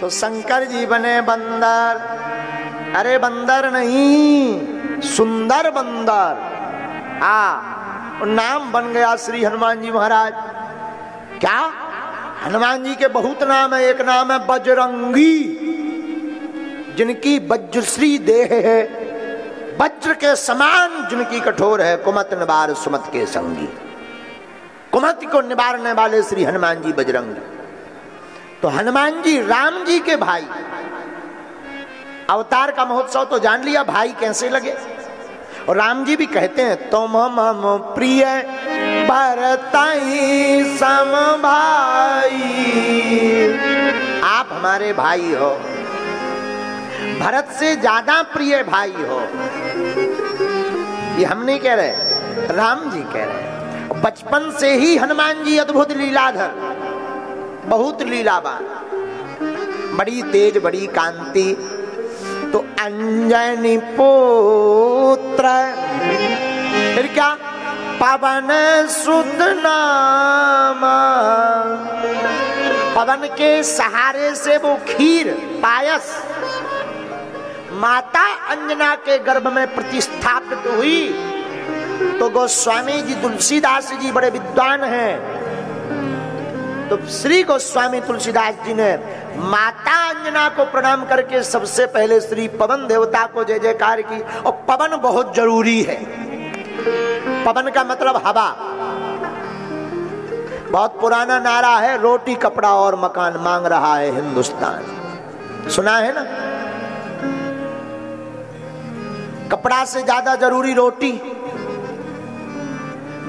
तो शंकर जी बने बंदर। अरे बंदर नहीं, सुंदर बंदर। आ नाम बन गया श्री हनुमान जी महाराज। क्या? हनुमान जी के बहुत नाम है, एक नाम है बजरंगी, जिनकी वज्रश्री देह है। वज्र के समान जिनकी कठोर है, कुमत निवार सुमत के संगी। कुमत को निवारने वाले श्री हनुमान जी बजरंगी। तो हनुमान जी, राम जी के भाई। अवतार का महोत्सव तो जान लिया, भाई कैसे लगे? और राम जी भी कहते हैं, तुम मम प्रिय भरताई, सम भाई। आप हमारे भाई हो। भरत से ज़्यादा प्रिय भाई हो। ये हम नहीं कह रहे राम जी कह रहे बचपन से ही हनुमान जी अद्भुत लीलाधर। बहुत लीलाबान। बड़ी तेज, बड़ी कांति। तो अंजनी पुत्र। फिर क्या? पवन सुत नाम। पवन के सहारे से वो खीर, पायस। माता अंजना के गर्भ में प्रतिष्ठापित हुई। तो गोस्वामी जी, तुलसीदास जी बड़े विद्वान हैं। तो श्री गोस्वामी तुलसीदास जी ने माता अंजना को प्रणाम करके सबसे पहले श्री पवन देवता को जय जयकार की। और पवन बहुत ज़रूरी है। पवन का मतलब हवा। बहुत पुराना नारा है, रोटी, कपड़ा और मकान मांग रहा है हिंदुस्तान। सुना है ना? कपड़ा से ज़्यादा ज़रूरी रोटी।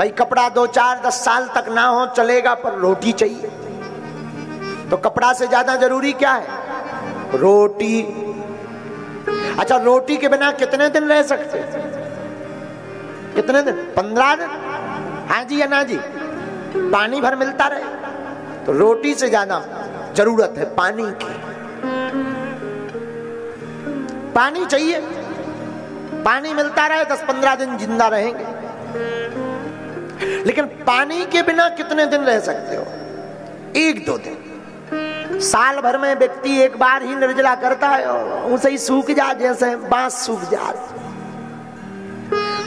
भाई, कपड़ा दो चार दस साल तक ना हो, चलेगा, पर रोटी चाहिए। तो कपड़ा से ज़्यादा ज़रूरी क्या है? रोटी। अच्छा रोटी के बिना कितने दिन रह सकते? कितने दिन? पंद्रह दिन? हाँ जी या ना जी? पानी भर मिलता रहे। तो रोटी से ज़्यादा ज़रूरत है पानी की। पानी चाहिए। पानी मिलता रहे, दस पंद्रह दिन ज़िंदा रहेंगे। लेकिन पानी के बिना कितने दिन रह सकते हो? एक दो दिन। साल भर में व्यक्ति एक बार ही निर्जला करता है उसे ही सूख जा जैसे बाँस सूख जा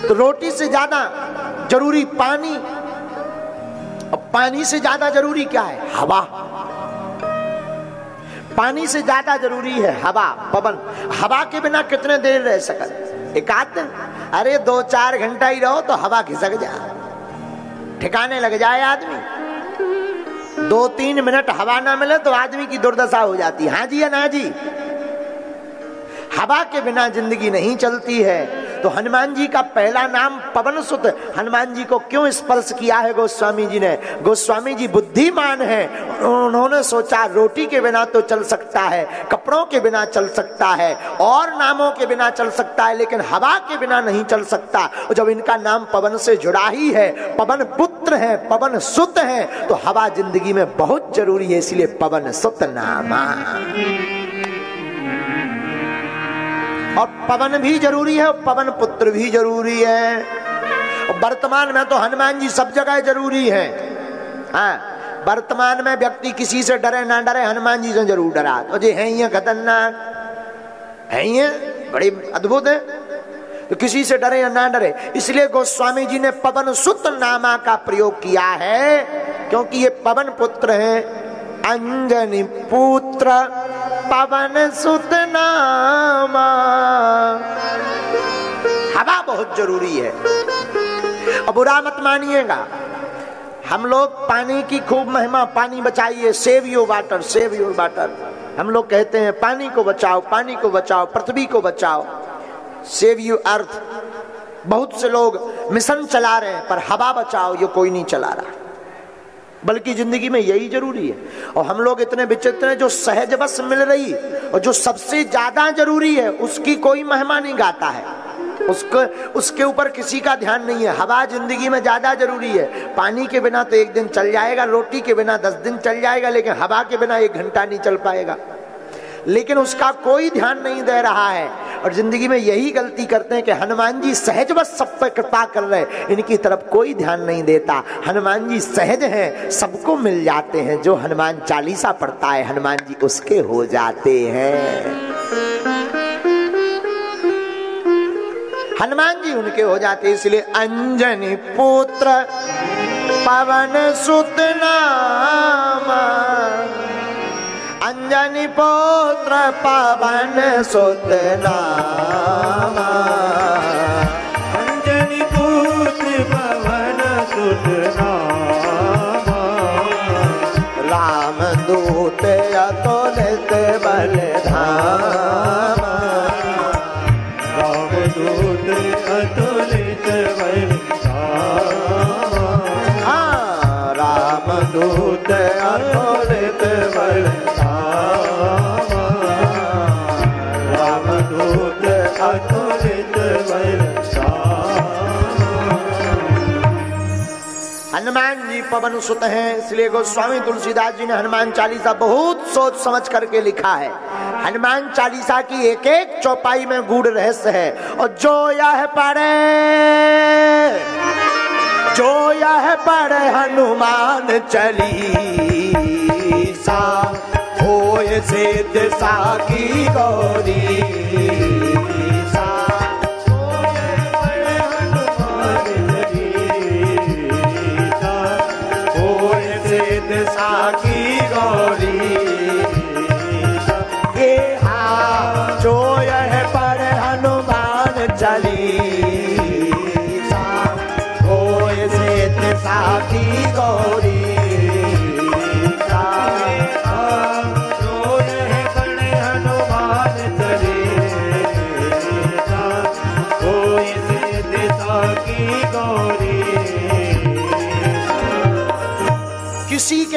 तो रोटी से ज़्यादा ज़रूरी पानी और पानी से ज़्यादा ज़रूरी क्या है? हवा। पानी से ज़्यादा ज़रूरी है हवा, पवन। हवा के बिना कितने देर रह सकते? एक आध दिन। अरे दो चार घंटा ही रहो तो हवा घिसक जाए। ठिकाने लग जाए आदमी। दो तीन मिनट हवा ना मिले तो आदमी की दुर्दशा हो जाती। है हाँ जी या ना जी? हवा के बिना ज़िंदगी नहीं चलती है। तो हनुमान जी का पहला नाम पवन सुत। हनुमान जी को क्यों स्पर्श किया है गोस्वामी जी ने? गोस्वामी जी बुद्धिमान है, उन्होंने सोचा रोटी के बिना तो चल सकता है, कपड़ों के बिना चल सकता है, और नामों के बिना चल सकता है, लेकिन हवा के बिना नहीं चल सकता। जब इनका नाम पवन से जुड़ा ही है, पवन पुत्र है, पवन सुत है तो हवा ज़िंदगी में बहुत ज़रूरी है, इसलिए पवन सुत नामा। और पवन भी ज़रूरी है, और पवन पुत्र भी ज़रूरी है। वर्तमान में तो हनुमान जी सब जगह ज़रूरी है। हाँ वर्तमान में व्यक्ति किसी से डरे ना डरे, हनुमान जी से ज़रूर डरा। तो जी है ये खतरनाक। है ये? बड़ी अद्भुत है। तो किसी से डरे या ना डरे, इसलिए गोस्वामी जी ने पवन सुत नामा का प्रयोग किया है, क्योंकि ये पवन पुत्र है, अंजनी पुत्र। पवन सुत हवा बहुत ज़रूरी है। अब बुरा मत मानिएगा। हम लोग पानी की खूब महिमा, पानी बचाइए। Save your water save your water हम लोग कहते हैं, पानी को बचाओ, पानी को बचाओ, पृथ्वी को बचाओ। सेव यू अर्थ बहुत से लोग मिशन चला रहे हैं, पर हवा बचाओ, ये कोई नहीं चला रहा। बल्कि ज़िंदगी में यही ज़रूरी है। और हम लोग इतने विचित्र हैं, जो सहज बस मिल रही और जो सबसे ज़्यादा ज़रूरी है, उसकी कोई महिमा नहीं गाता है। उसको, उसके ऊपर किसी का ध्यान नहीं है। हवा ज़िंदगी में ज़्यादा ज़रूरी है। पानी के बिना तो एक दिन चल जाएगा, रोटी के बिना दस दिन चल जाएगा, लेकिन हवा के बिना एक घंटा नहीं चल पाएगा। लेकिन उसका कोई ध्यान नहीं दे रहा है। और ज़िंदगी में यही गलती करते हैं कि हनुमान जी सहज बस सब पर कृपा कर रहे इनकी तरफ़ कोई ध्यान नहीं देता। हनुमान जी सहज हैं, सबको मिल जाते हैं। जो हनुमान चालीसा पढ़ता है, हनुमान जी उसके हो जाते हैं। हनुमान जी उनके हो जाते इसलिए अंजनी पुत्र पवन सुत नामा। अंजनी पुत्र पवन सुत नामा। पुत्र पवन सुत नामा। राम दूत अतुलित बल धामा पवन सुत हैं। इसलिए गोस्वामी तुलसीदास जी ने हनुमान चालीसा बहुत सोच समझ करके लिखा है। हनुमान चालीसा की एक एक चौपाई में गूढ़ रहस्य है। और जो यह पढ़े जो यह पढ़े हनुमान चालीसा। होए सिद्ध साकी गौरी।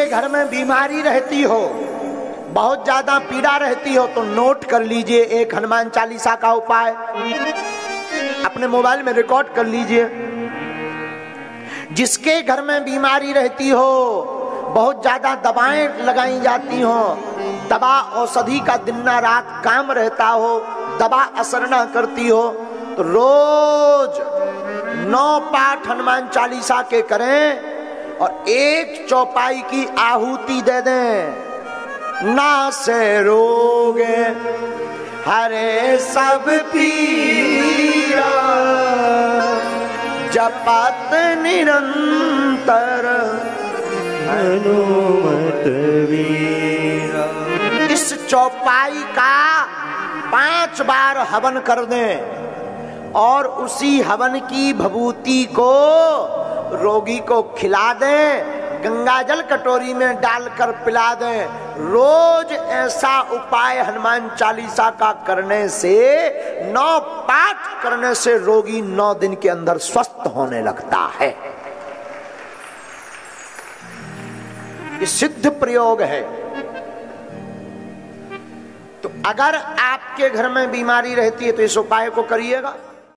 घर में बीमारी रहती हो, बहुत ज़्यादा पीड़ा रहती हो तो नोट कर लीजिए एक हनुमान चालीसा का उपाय। अपने मोबाइल में रिकॉर्ड कर लीजिए। जिसके घर में बीमारी रहती हो, बहुत ज़्यादा दवाएँ लगाई जाती हो, दवा औषधि का दिन ना रात काम रहता हो, दवा असर ना करती हो तो रोज नौ पाठ हनुमान चालीसा के करें। और एक चौपाई की आहुति दे दें। ना से रोग, हरे सब पीरा। जपत निरंतर हनुमत वीरा। इस चौपाई का पाँच बार हवन कर दें और उसी हवन की भभूति को रोगी को खिला दें, गंगा जल कटोरी में डालकर पिला दें। रोज ऐसा उपाय हनुमान चालीसा का करने से, नौ पाठ करने से रोगी नौ दिन के अंदर स्वस्थ होने लगता है। ये सिद्ध प्रयोग है। तो अगर आपके घर में बीमारी रहती है तो इस उपाय को करिएगा।